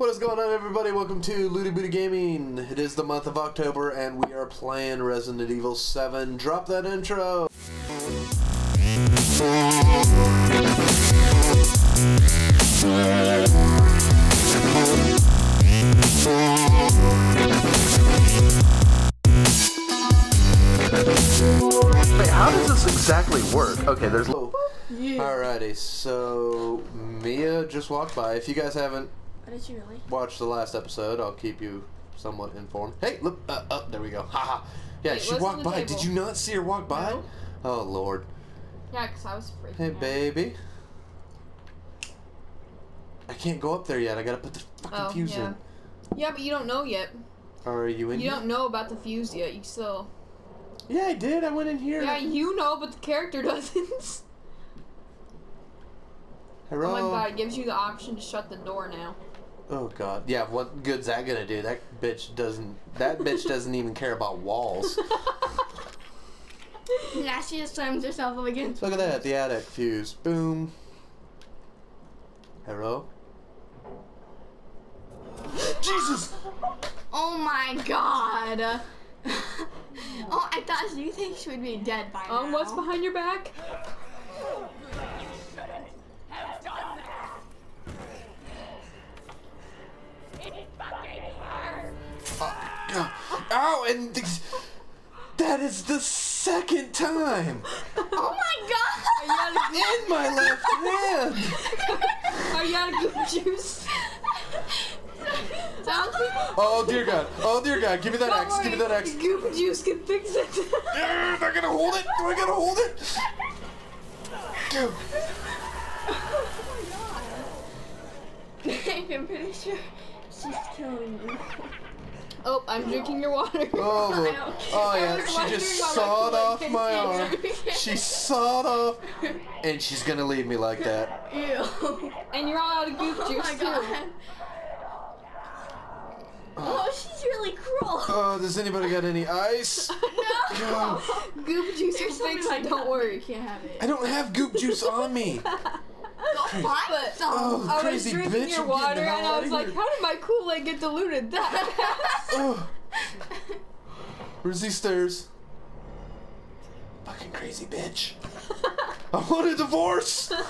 What is going on, everybody? Welcome to Looty Booty Gaming. It is the month of October, and we are playing Resident Evil 7. Drop that intro! Wait, how does this exactly work? Okay, there's... Alrighty, so Mia just walked by. If you guys haven't did you really? watch the last episode, I'll keep you somewhat informed. Hey, look, uh, up there we go. Haha. Yeah, Wait, she walked by. table? Did you not see her walk by? No. Oh lord. Yeah, because I was freaking Hey, out. baby. I can't go up there yet. I gotta put the fucking Oh, fuse yeah. in. Yeah, but you don't know yet. Are you in? You here? don't know about the fuse yet. You still. Yeah, I did. I went in here. Yeah, you know, but the character doesn't. Hello. Oh my god, it gives you the option to shut the door now. Oh god. Yeah. What good's that gonna do? That bitch doesn't. That bitch doesn't even care about walls. Yeah, she just slams herself up against. Look at that. The attic fuse. Boom. Hello. Jesus. Oh my god. oh, I thought you think she would be dead by now. Um, what's behind your back? Ow! And th- that is the second time Oh my god. Are you out of, in my left hand. are you out of goop juice? Oh dear God! Oh dear God! Give me that X! Give me that X! Goop juice can fix it. yeah, Am I gonna hold it? Do I gotta hold it? Go. Oh my God! I'm pretty sure she's killing you. Oh, I'm drinking your water. Oh, I Lord. don't oh yeah, she just sawed Kool-Aid off my arm. She sawed off, and she's gonna leave me like that. Ew. And you're all out of goop Oh juice my too. god. Oh, oh she's really cruel. Oh, does anybody got any ice? No. Goop juice There's can fix something it. like Don't worry. You can't have it. I don't have goop juice on me. Go But- some. Oh, I was crazy drinking bitch! your I'm water getting the and I out was like, here. how did my Kool-Aid get diluted that fast? Where's these stairs? Fucking crazy bitch! I want a divorce.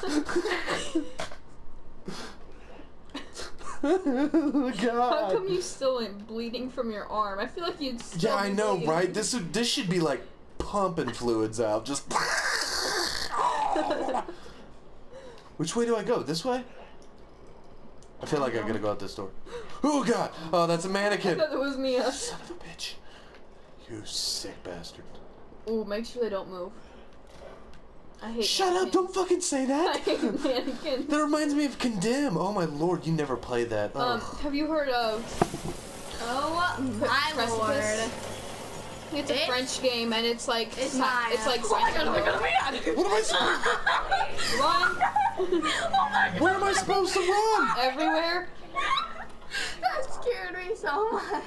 God. How come you still ain't bleeding from your arm? I feel like you'd still Yeah, I be know, bleeding. right? This would, this should be like pumping fluids out. Just. Which way do I go? This way? I feel like I gotta go out this door. Oh god! Oh, that's a mannequin. I thought it was Mia. Son of a bitch! You sick bastard! Ooh, make sure they don't move. I hate Shut up! Don't fucking say that! I that. hate mannequins. That reminds me of Condemn. Oh my lord, you never played that. Oh. Um, have you heard of Oh my Precipice? lord. It's a It's- French game and it's like It's si- Maya. it's like Oh my god, oh my god, oh my god. what am I? saying? Hill. Run oh where am I supposed to run? everywhere. That scared me so much.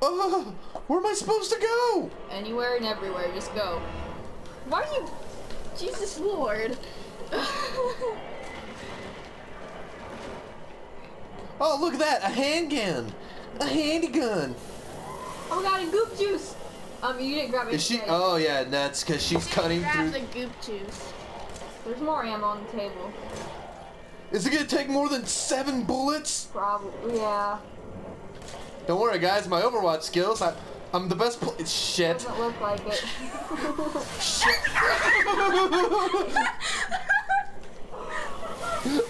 Uh, where am I supposed to go? Anywhere and everywhere. Just go. Why are you Jesus Lord. Oh, look at that! A handgun! A handgun! Oh god, and goop juice! Um, you didn't grab me Is she? today. Oh yeah, and that's because she's cutting Grab through. the goop juice. There's more ammo on the table. Is it gonna take more than seven bullets? Probably, yeah. Don't worry, guys. My Overwatch skills. I, I'm the best. Pl- shit. Doesn't look like it. shit.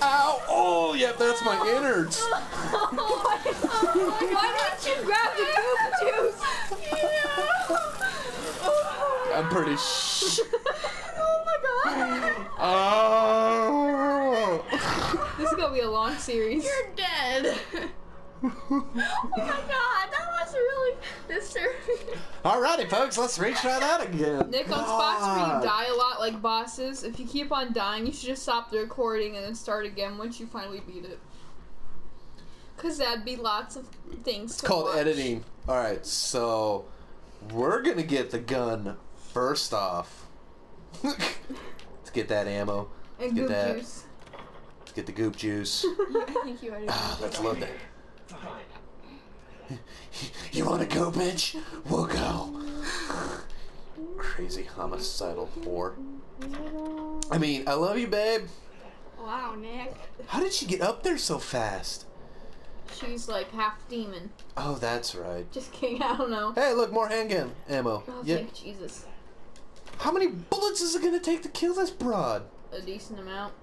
Ow! Oh, yeah, that's my innards. Why didn't you grab the goop juice? I'm pretty. Oh my god. Oh. This is gonna be a long series. You're dead. oh my god, that was really disturbing. Alrighty, folks. Let's retry that again. Nick, on spots where you die a lot like bosses, if you keep on dying, you should just stop the recording and then start again once you finally beat it. Cause that'd be lots of things. It's called editing. All right, so we're gonna get the gun first off. Let's get that ammo. And Get goop that. juice. Get the goop juice. I think you already. Ah, let's load that. You want to go, bitch? We'll go. Crazy homicidal whore. I mean, I love you, babe. Wow, Nick. How did she get up there so fast? She's like half demon. Oh, that's right. Just kidding. I don't know. Hey, look, more handgun ammo. Oh, Yeah. thank Jesus. How many bullets is it gonna take to kill this broad? A decent amount.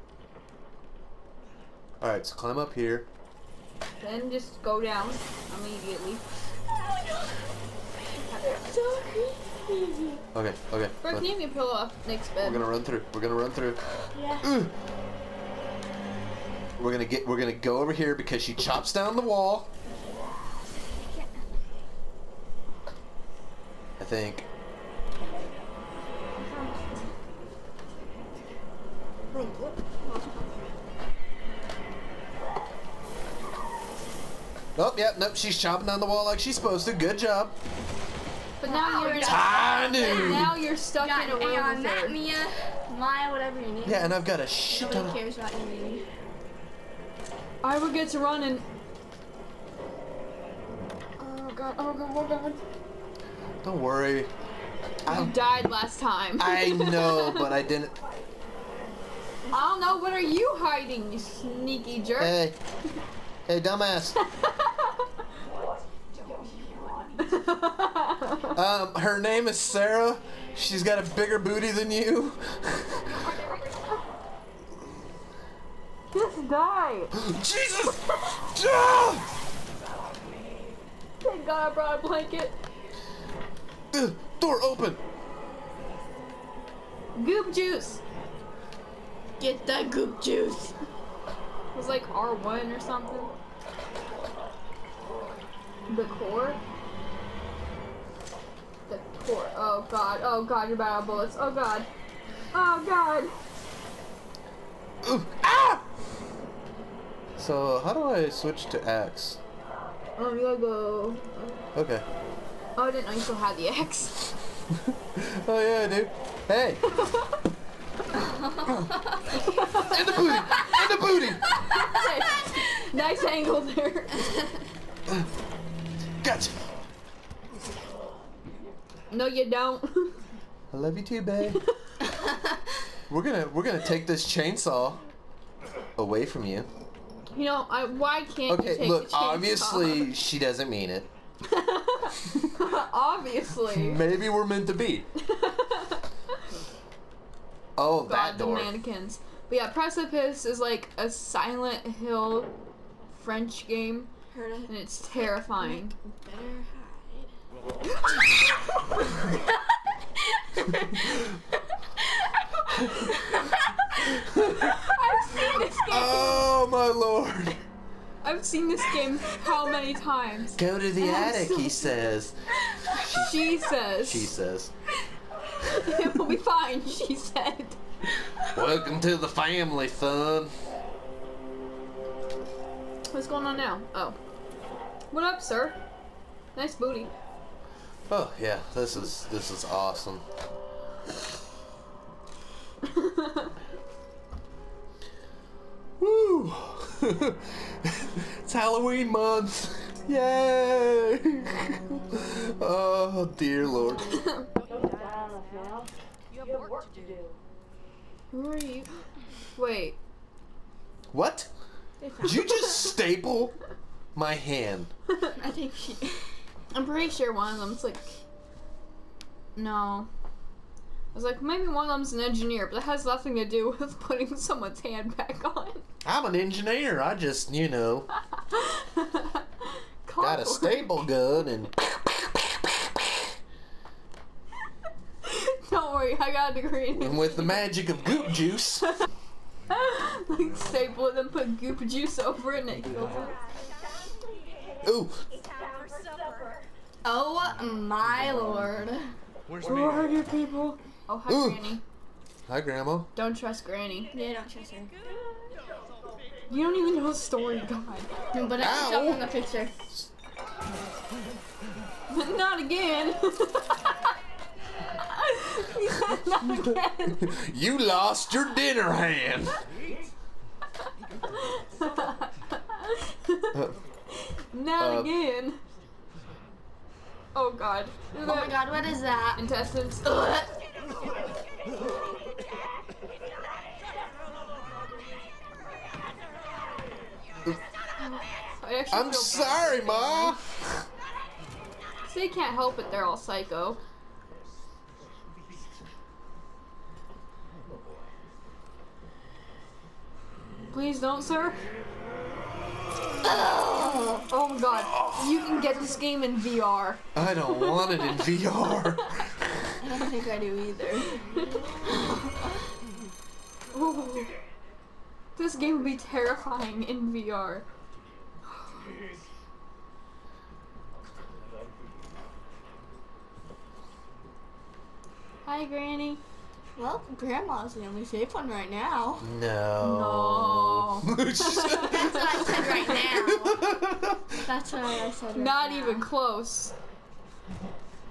All right, so climb up here. Then just go down immediately. So creepy. Okay, okay. Bro, let- can you give me a pillow off Nick's bed? We're gonna run through. We're gonna run through. Yeah. Mm. We're gonna get. We're gonna go over here because she chops down the wall. I think. Nope. Yep. Nope. She's chopping down the wall like she's supposed to. Good job. But now you're in a, I knew. now you're stuck Got in a room Aeon, with Matt, her. Mia, Maya, whatever your name. Yeah, and I've got a shit ton Nobody of. cares about you, baby. I will get to running. Oh god, oh god, oh god. Don't worry. You I, died last time. I know, but I didn't. I don't know, what are you hiding, you sneaky jerk? Hey, hey, dumbass. Um, her name is Sarah. She's got a bigger booty than you. Just die. Jesus! Thank god I brought a blanket. Uh, Door open. Goop juice. Get that goop juice. It was like R1 or something. The core? The core. Oh god, oh god, you're bad at bullets. Oh god. Oh god. Ooh, ah! So how do I switch to X? Oh, you gotta go. Okay. Oh, I didn't know you still had the X. Oh yeah, dude. Hey. In the booty. In the booty. nice angle there. No, you don't. I love you too, babe. we're gonna we're gonna take this chainsaw away from you. you know, I why can't you Okay, take look, obviously she doesn't mean it. obviously. Maybe we're meant to be. Oh, God, that the mannequins. But yeah, Precipice is like a Silent Hill French game, Heard of and it's terrifying. Better hide. I've seen this game. Oh my lord. I've seen this game how many times? Go to the attic, he says. She says. She says. it will be fine, she said. Welcome to the family, son. What's going on now? Oh. What up, sir? Nice booty. Oh yeah, this is this is awesome. Woo! it's Halloween month. Yay! oh dear lord. Who are you? Have work to do. Creep. Wait. What? Did you just staple my hand? I think she. I'm pretty sure one of them's like. No. I was like, maybe one of them's an engineer, but that has nothing to do with putting someone's hand back on. I'm an engineer. I just, you know, got a Cardboard. staple gun and Don't worry, I got a degree in and with the magic of goop juice. like staple it and put goop juice over it and it kills it. Ooh, Oh my lord. Where's Who me? are you people? Oh, hi, Ooh. Granny. hi grandma. Don't trust Granny. Yeah, don't trust her. You don't even know the story, God. No, but I Ow. can in the picture. Not again. Not again. You lost your dinner hand. Uh, Not Uh, again. Oh god. Oh my god, what is that? Intestines. I actually I'm sorry, Ma. bad. They can't help it, they're all psycho. Please don't, sir. Oh, oh my god. You can get this game in VR. I don't want it in VR. I don't think I do either. Ooh. This game would be terrifying in VR. Hi, Granny. Well, Grandma's the only safe one right now. No. No. That's what I said right now. That's what I said right Not now. even close.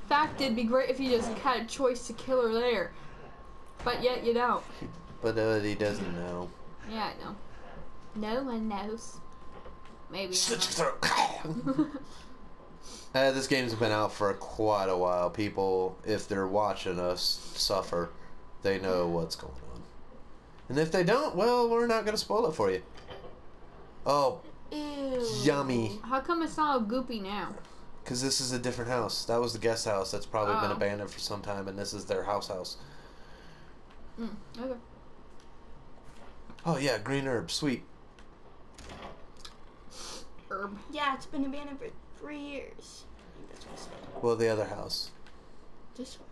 Fact, it'd be great if you just had a choice to kill her there. But yet you don't. but uh, he doesn't know. Yeah, I know. No one knows. Maybe. I your throat. Uh, this game's been out for quite a while. People, if they're watching us suffer, they know what's going on. And if they don't, well, we're not going to spoil it for you. Oh, Ew. yummy. How come it's not all goopy now? Because this is a different house. That was the guest house that's probably been Oh. abandoned for some time, and this is their house house. Mm, okay. Oh, yeah, green herb. Sweet. Herb. Yeah, it's been abandoned for three years. I think that's what I said. Well, the other house. This one.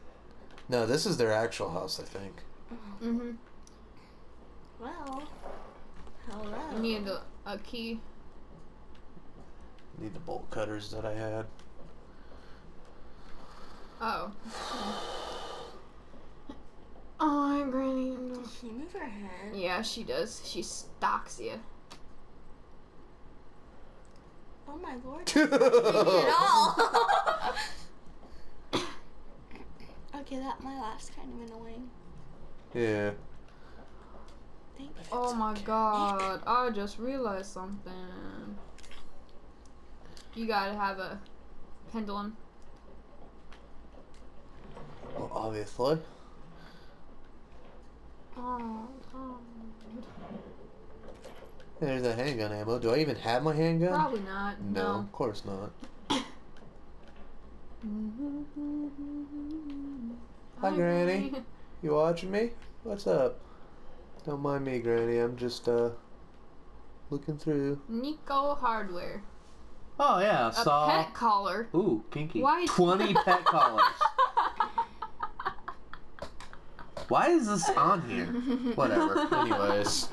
No, this is their actual house, I think. Mm-hmm. Well, hello. I need a, a key. Need the bolt cutters that I had. Oh. Oh, Granny. Does she move her head? Yeah, she does. She stalks you. Oh my lord. At all. okay, that my last kind of annoying. yeah. Thank you. Oh my god, I just realized something. You gotta have a pendulum. Well, obviously. Oh, oh. There's the handgun ammo. Do I even have my handgun? Probably not. No, No. of course not. Hi, Granny. You watching me? What's up? Don't mind me, Granny. I'm just, uh, looking through. Nico Hardware. Oh yeah, I A saw. pet collar. Ooh, kinky. Why- Twenty pet collars. Why is this on here? Whatever. Anyways.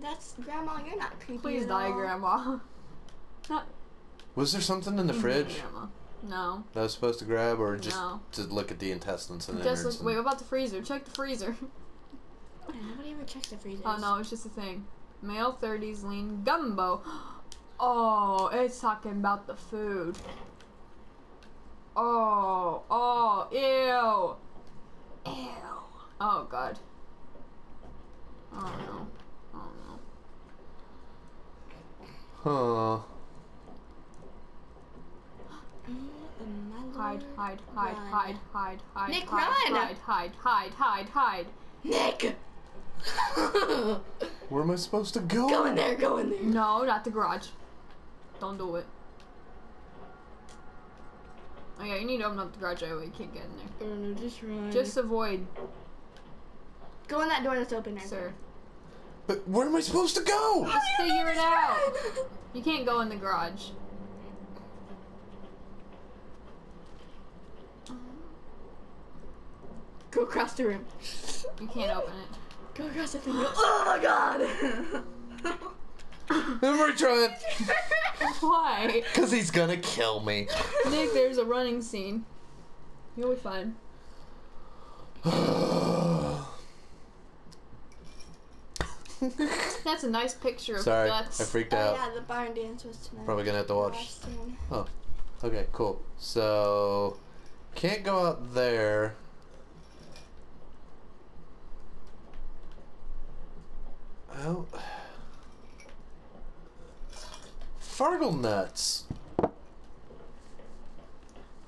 That's grandma. You're not creepy. Please at die, all. Grandma. Was there something in the fridge Grandma. No. that I was supposed to grab, or just No. to look at the intestines and Just innards? look, wait, what about the freezer? Check the freezer. Yeah, nobody ever checks the freezers. Oh no, it's just a thing. Male 30s lean gumbo. Oh, it's talking about the food. Oh, oh, ew. Ew. Oh god. Oh no. Oh no. Huh. Mm, my Hide, lord. hide, hide, Run. hide, hide, hide. Nick, hide, run! Hide, hide, hide, hide, hide. Nick. Where am I supposed to go? go in there. Go in there. No, not the garage. Don't do it. Oh yeah, you need to open up the garage anyway. You can't get in there. Oh no, just run. Just avoid, go in that door that's open there. sir. But where am I supposed to go? Just oh, figure it out. You can't go in the garage. Go across the room. You can't open it. Go across the thing. Oh my god. I'm retrying. Why? Because he's gonna kill me. Nick, there's a running scene. You'll be fine. That's a nice picture of Sorry, guts. I freaked out. Oh out. yeah, the barn dance was tonight. Probably gonna have to watch. Last scene. Okay, cool. So, can't go out there. Oh. Fargle nuts.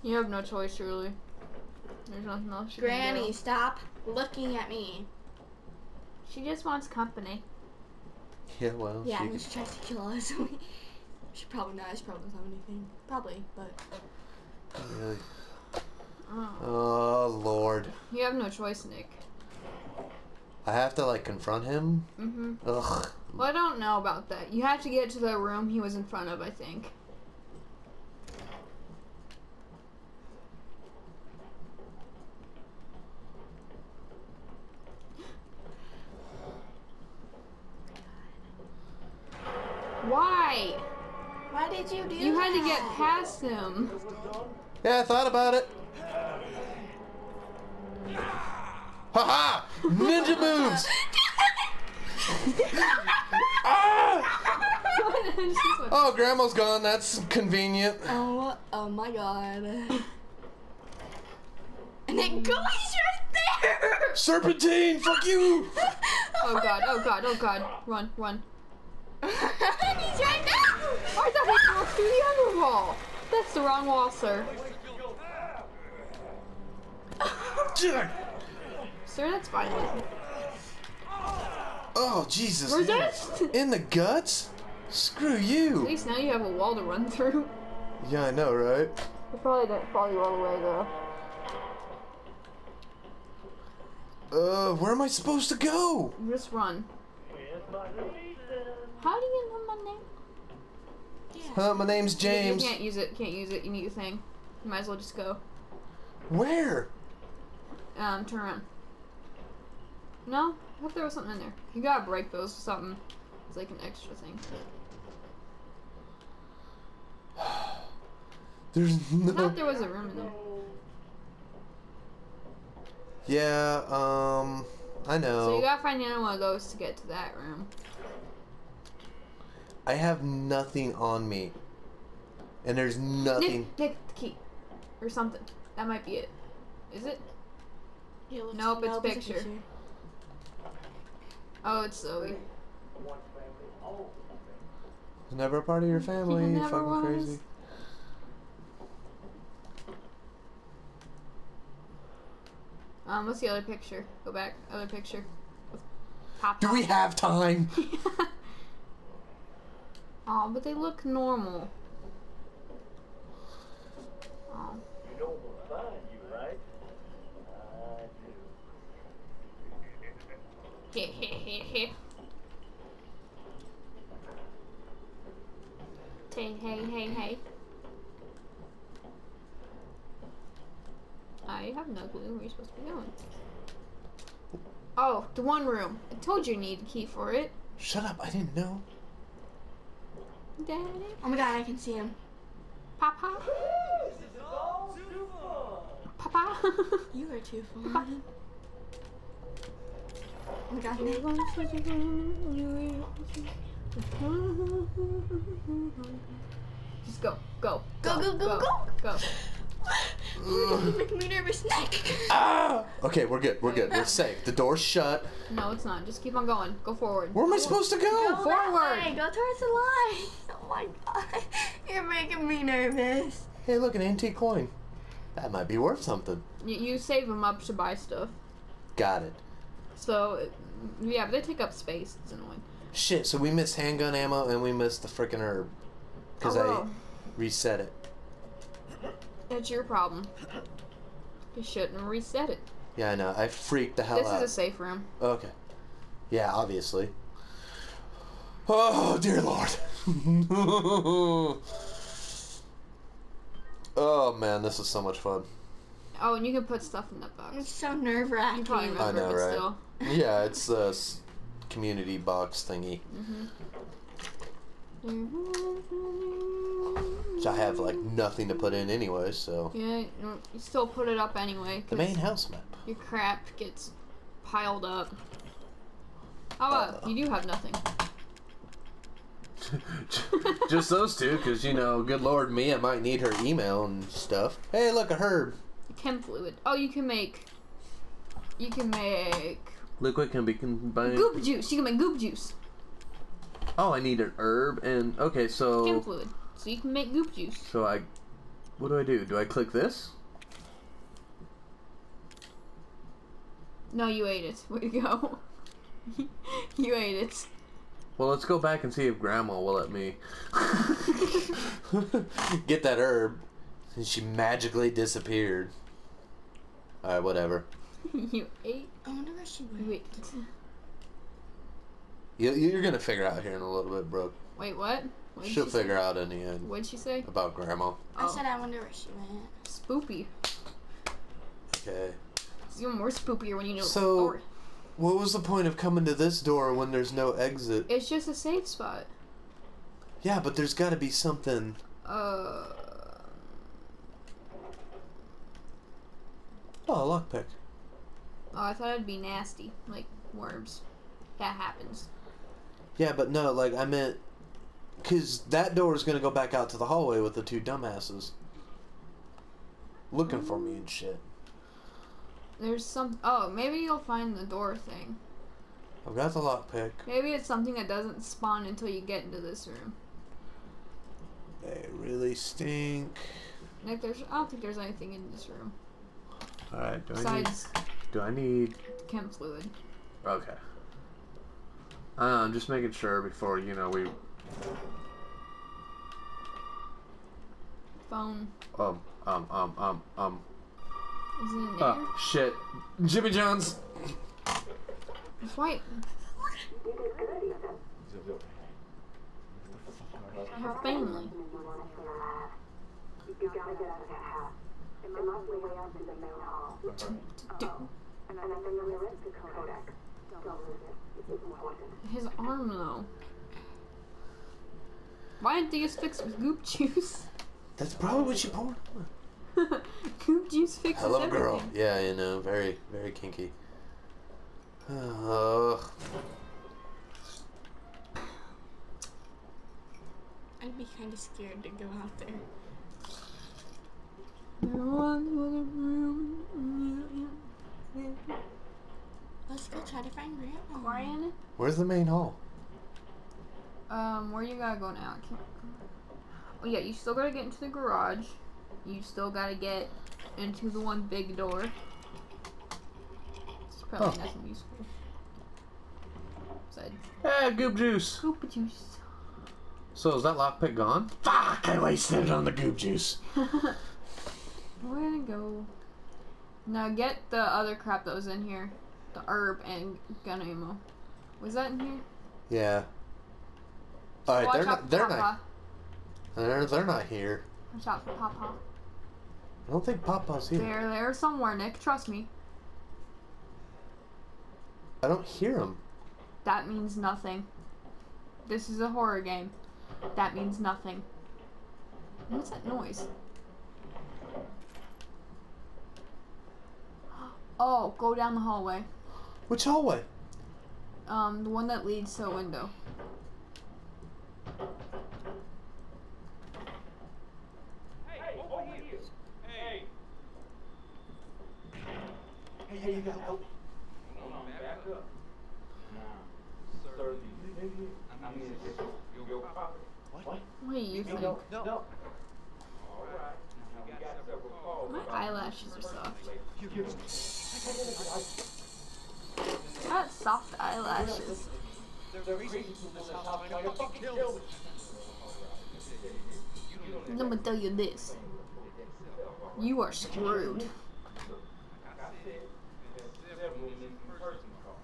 You have no choice, really. There's nothing else you Granny, can do. stop looking at me. She just wants company. Yeah, well. Yeah, she and she tries to kill us. she probably not. She probably doesn't have anything. Probably, but yeah. Oh. Oh lord. You have no choice, Nick. I have to like confront him. Mm-hmm. Ugh. Well, I don't know about that. You have to get to the room he was in front of, I think. Why? why did you do You had to get past him. Yeah, I thought about it. Haha! Ninja moves! ah! Oh, Grandma's gone. That's convenient. Oh, oh my god. And it goes right there! Serpentine, fuck you! oh god, oh god, oh god. Run, run. He's right there! I thought he walked through the other wall. That's the wrong wall, sir. Sir, that's fine. Oh, Jesus. Resist! In the guts? Screw you! At least now you have a wall to run through. Yeah, I know, right? I probably didn't follow you all the way though. Uh, where am I supposed to go? Just run. How do you know my name? Uh, my name's James. You can't use it. Can't use it. You need a thing. You might as well just go. Where? Um, turn around. No, I hope there was something in there. You gotta break those or something. It's like an extra thing. There's no. I thought there was a room in there. Yeah, um, I know. So you gotta find another one of those to get to that room. I have nothing on me. And there's nothing. Nick, Nick, the key. Or something. That might be it. Is it? Yeah, looks- Nope, it's a picture. Oh, it's Zoe. It's never a part of your family. Fucking was. crazy. Um, what's the other picture? Go back. Other picture. Pop. Do we have time? oh, but they look normal. Oh. You know we'll find you, right? I Hey, hey, hey, hey. I have no clue where you're supposed to be going. Oh, the one room. I told you you need a key for it. Shut up, I didn't know. Daddy. Oh my god, I can see him. Papa. This is all too fun. Papa. You are too fun. Oh my god, Nick. Just go, go, Go, go, go, go, go. You make me nervous, Nick. Ah! Okay, we're good. We're good. We're safe. The door's shut. No, it's not. Just keep on going. Go forward. Where am I supposed to go? Go that forward. way, Go towards the line. Oh my god. You're making me nervous. Hey, look, an antique coin. That might be worth something. You, you save them up to buy stuff. Got it. So, yeah, they take up space. It's annoying. Shit, so we missed handgun ammo and we missed the freaking herb. Because Oh, I reset it. It's your problem. You shouldn't reset it. Yeah, I know. I freaked the hell This out. is a safe room. Okay. Yeah, obviously. Oh, dear Lord. oh, man, this is so much fun. Oh, and you can put stuff in that box. It's so nerve You wracking. I know, but right? still. Yeah, it's a s- community box thingy. Which I have, like, nothing to put in anyway, so. Yeah, you you still put it up anyway. The main house map. Your crap gets piled up. Oh, uh, you do have nothing. Just those two, because, you know, good lord, Mia might need her email and stuff. Hey, look, a herb. Chem fluid. Oh, you can make. You can make Liquid can be combined. Goop juice. You can make goop juice. Oh, I need an herb and okay, so fluid. So you can make goop juice. so I, what do I do? Do I click this? No, you ate it. Way to go. you ate it. Well, let's go back and see if Grandma will let me. Get that herb. And she magically disappeared. Alright, whatever. you ate. I wonder where she You went. ate. You, you're gonna figure out here in a little bit, Brooke. Wait, what? What did She'll she say? figure out in the end What'd she say? about Grandma. I Oh. said I wonder where she went. Spoopy. Okay. It's even more spoopier when you know So- the story. What was the point of coming to this door when there's no exit? It's just a safe spot. Yeah, but there's gotta be something. Uh. Oh, a lockpick. Oh, I thought it'd be nasty, like worms. That happens. Yeah, but no, like I meant, cause that door is gonna go back out to the hallway with the two dumbasses looking for me and shit. There's some. Oh, maybe you'll find the door thing. I've got the lockpick. Maybe it's something that doesn't spawn until you get into this room. They really stink. Like, there's. I don't think there's anything in this room All right. Do I need? besides Do I need? chem fluid. Okay. Uh, I'm just making sure before you know we. Phone. Um. Um. Um. Um. Um. Is it in there? Oh shit. Jimmy John's. It's white. Her family. You gotta get out of that house. It must be way up to the main hall. D- And then the rest of Kodak. Don't lose it. It's important. His arm though. Why didn't they just fix with goop juice? That's probably what she poured. goop juice fixes Hello, everything. girl. Yeah, you know, very, very kinky. Ugh. I'd be kind of scared to go out there. Let's go try to find Grandma. Brian? Where's the main hall? Um, where you gotta go now? Oh yeah, you still gotta get into the garage. You still gotta get into the one big door. It's probably Oh. nothing useful. Said Ah, goop juice. goop juice. So is that lockpick gone? Fuck! I wasted it on the goop juice. Where to go? Now get the other crap that was in here. The herb and gun ammo. Was that in here? Yeah. All right, Watch they're not. They're Papa. not. They're, they're not here. Watch out for Papa. I don't think Papa's here. They're there somewhere, Nick. Trust me. I don't hear him. That means nothing. This is a horror game. That means nothing. What's that noise? Oh, go down the hallway. Which hallway? Um, the one that leads to a window. Hey, over here. Hey. Hey, you gotta help. Hold on, back up. Nah. Sir, maybe. I mean, it's your, your property. What? What do you think? No. No. All right. Now, we got several calls. My eyelashes are soft. Got soft eyelashes. the reason this house might have fucking killed me. I'm gonna tell you this. You are screwed. Like I said, there's several missing person calls.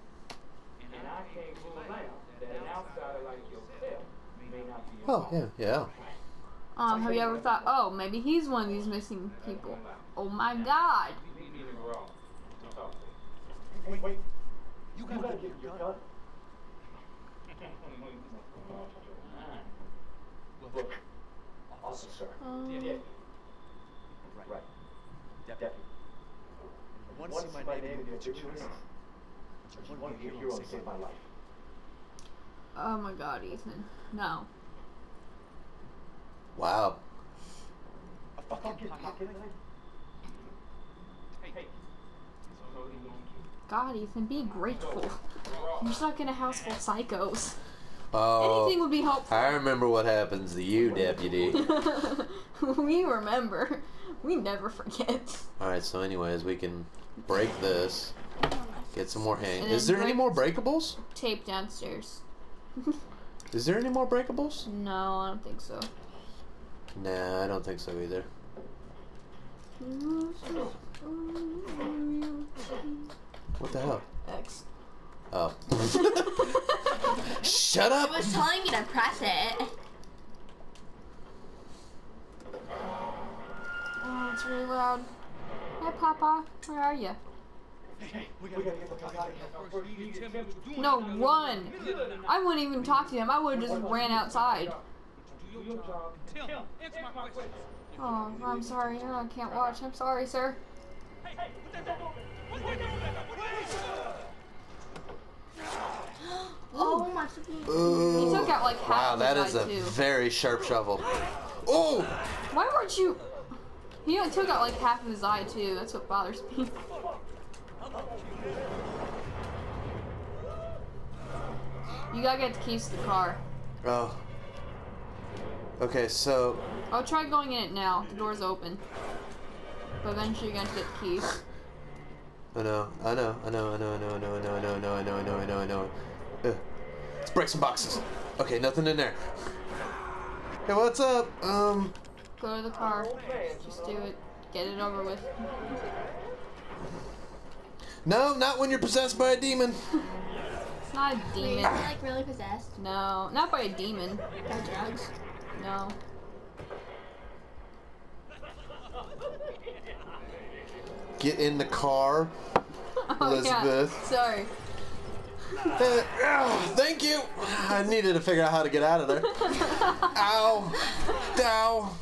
And I can't rule that an outsider like yourself may not be Oh yeah, yeah. Um, have you ever thought, oh, maybe he's one of these missing people? Oh my god. Meet me in the garage. to talk. Wait, wait. You gotta get your gun. Look, officer. Um, Right. Deputy. Once see my name in the obituary, one of your heroes saved my life. oh my god, Ethan. No. Wow. A fucking pocket knife? Hey, hey. So you gonna God, Ethan, be grateful. You're stuck in a house full of psychos. Oh, Anything would be helpful. I remember what happens to you, deputy. we remember. We never forget. Alright, so anyways, we can break this. Get some more hang. Is there any more breakables? Tape downstairs. Is there any more breakables? No, I don't think so. Nah, I don't think so either. What the hell? X. Oh. Shut up! I was telling you to press it. Oh, it's really loud. Hey, Papa, where are you? Hey, we gotta get the fuck out of here. You need to attempt to do No, run! I wouldn't even talk to him. I would have just ran outside. Do your job. Tell me. Answer my question. Oh, I'm sorry. I can't watch. I'm sorry, sir. Hey, hey, put that door open. What's that door open? Oh my. Ooh. He took out like half Wow, that is a too. very sharp shovel. Oh! Why weren't you? He took out like half of his eye too. That's what bothers me. You gotta get the keys to the car. Oh. Okay, so I'll try going in it now. The door's open. But eventually you're gonna get the keys. I know, I know, I know, I know, I know, I know, I know, I know, I know, I know, I know, I know, I know. Ugh. Let's break some boxes. Okay, nothing in there. Hey, what's up? Um, Go to the car. Just do it. Get it over with. no, not when you're possessed by a demon. It's not a Wait, is demon. he like really possessed No, not by a demon. by drugs? No. Get in the car. Oh Elizabeth. yeah. Sorry. Thank you. I needed to figure out how to get out of there. Ow. Ow.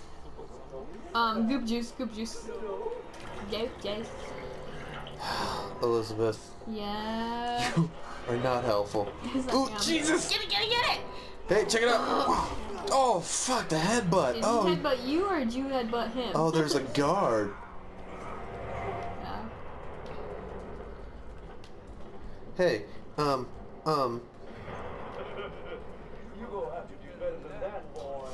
Um, goop juice, goop juice. Goop juice. Elizabeth, Yeah. you are not helpful. Oh. Jesus. Get it, get it, get it! Hey, check it out. Oh, fuck, the headbutt. Did Oh, he headbutt you or did you headbutt him? oh, there's a guard. Yeah. Hey, um, um, You gonna have to do better than that, boy.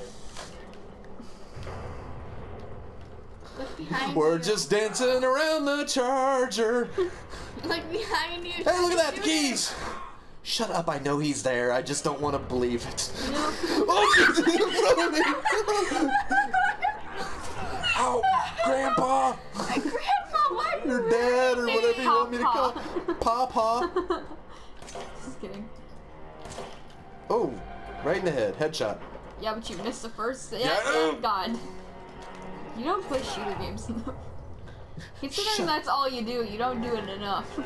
Look behind we're you. just dancing around the charger. Look behind you. Hey, look at that, the keys. Shut up, I know he's there. I just don't want to believe it. You know, Oh, he's in front of me. Ow, Grandpa. My grandma, why are you Your dad, or running? whatever you want me to call Papa. Papa. Just kidding. Oh, right in the head. Headshot. Yeah, but you missed the first. Yeah, Yeah, I oh know. God. You don't play shooter games enough. Considering Shut- that's all you do, you don't do it enough.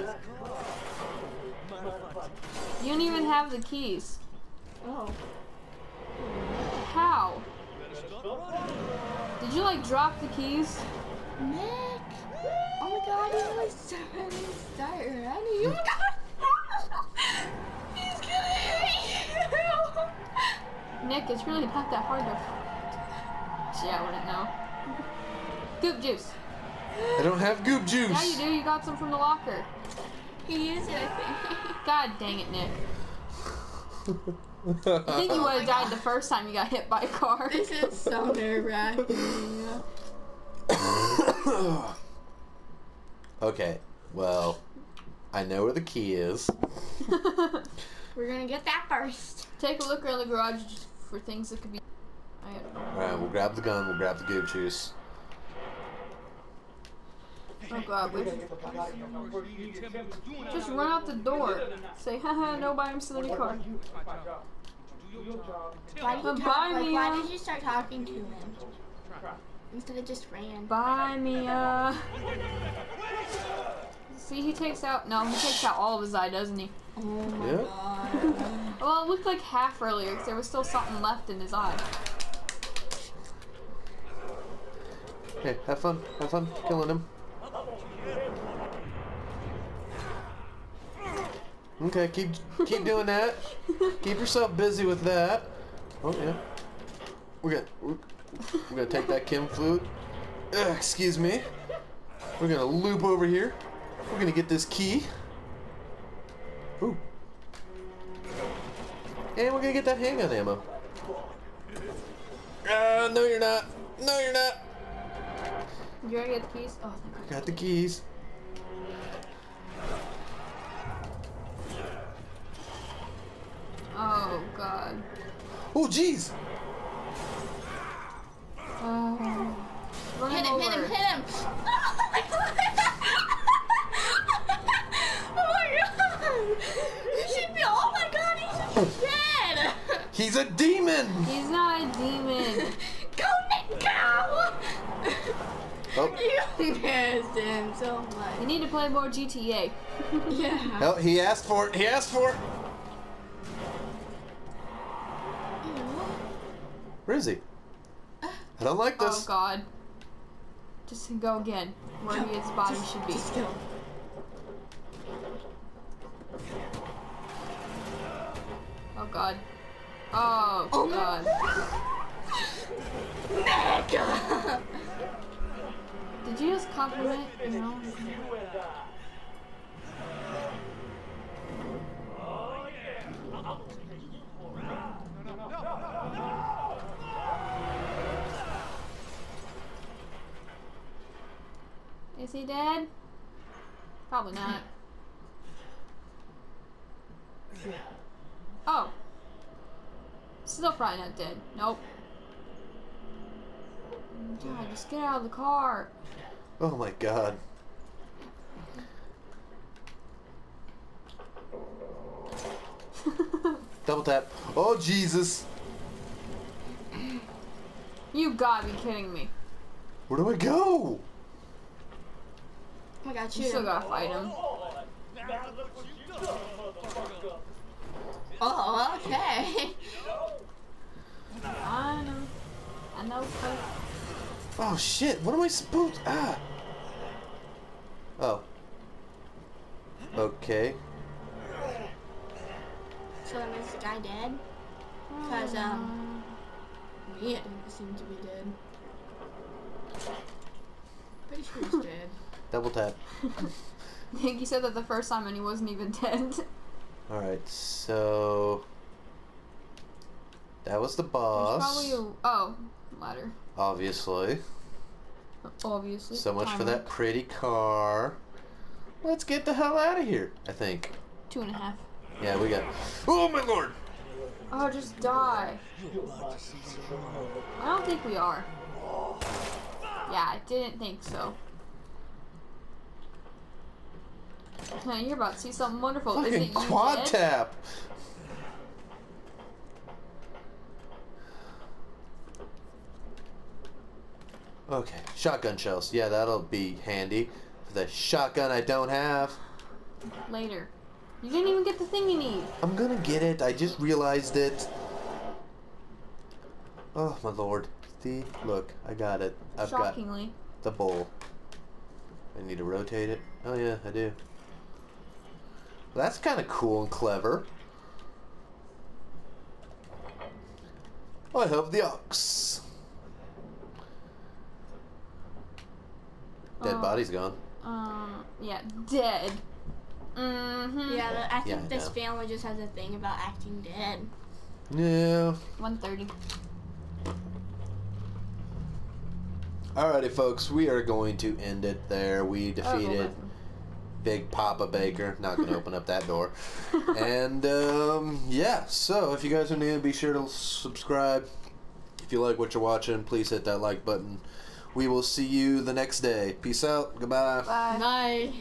you don't even have the keys. Oh. How? Did you like drop the keys? Nick! Oh my god, he's really starting to start. Oh my god! He's gonna hit you! Nick, it's really not that hard to. Yeah, I wouldn't know. Goop juice. I don't have goop juice. Yeah, you do. You got some from the locker. He used it, I think. God dang it, Nick. I think you would have died the first time you got hit by a car. this is so nerve wracking. Okay, well, I know where the key is. We're gonna get that first. Take a look around the garage for things that could be. Alright, we'll grab the gun, we'll grab the goop juice. Oh god, We we gotta get the fuck out of here. First, you need to attempt to do just run out the door. Say, haha, nobody, I'm still in the car. My job. Do your job. Why did you bye, talk, like, why did you start talking to him? Instead of just ran. Bye, Mia. See, he takes out. No, he takes out all of his eye, doesn't he? Oh my Yeah. god. Well, it looked like half earlier because there was still something left in his eye. Okay, have fun, have fun killing him. Okay, keep keep doing that. Keep yourself busy with that. Oh yeah. We're gonna we're, we're gonna take that chem fluid. Ugh, excuse me. We're gonna loop over here. We're gonna get this key. Ooh. And we're gonna get that handgun ammo. Uh, no you're not. No you're not. You already get the keys? Oh, thank God. Got the keys. Oh, God. Oh jeez. Oh. Hit him, over. hit him, hit him! Oh my god! oh my god! You should be, oh my god, he should be dead! He's a demon. He's not a demon. Go, Nick, go! Oh, You pissed him so You need to play more GTA. Yeah. oh, he asked for it. He asked for it. Where is he? I don't like this. Oh, this. God. Just go again. Where his body should be. Just go. Oh, God. Oh, Oh, my- God. Nick! Did you just compliment? You know? Is he dead? Probably not. Oh. Still probably not dead. Nope. God, just get out of the car. Oh my god. Double tap. Oh Jesus. you gotta be kidding me. Where do I go? I got You you. still gotta fight him. Oh, okay. I know. I know. but- Oh shit, what am I supposed Ah! Oh. Okay. So that means the guy dead? Because, um, Mia didn't seem to be dead. Pretty sure he's dead. Double tap. I think he said that the first time and he wasn't even dead. Alright, so. That was the boss. probably a oh ladder. Obviously. Obviously. So much for that pretty car. Let's get the hell out of here, I think. Two and a half. Yeah, we got. Oh my lord! Oh, just die. I don't think we are. Yeah, I didn't think so. Huh, You're about to see something wonderful. Is it you quad dead? tap! Okay, shotgun shells. Yeah, that'll be handy for the shotgun I don't have. Later. You didn't even get the thing you need. I'm gonna get it. I just realized it. Oh my lord. See, look, I got it. I've got the bowl. I need to rotate it. Oh yeah, I do. Well, that's kind of cool and clever. I have the ox. Dead Oh. body's gone. Um, yeah, dead. Mm-hmm. Yeah, the, I think Yeah, I this know. family just has a thing about acting dead. No. 130. Alrighty, folks, we are going to end it there. We Oh, defeated back. Big Papa Baker. Not going to open up that door. And, um, yeah, so if you guys are new, be sure to subscribe. If you like what you're watching, please hit that like button. We will see you the next day. Peace out. Goodbye. Bye. Bye.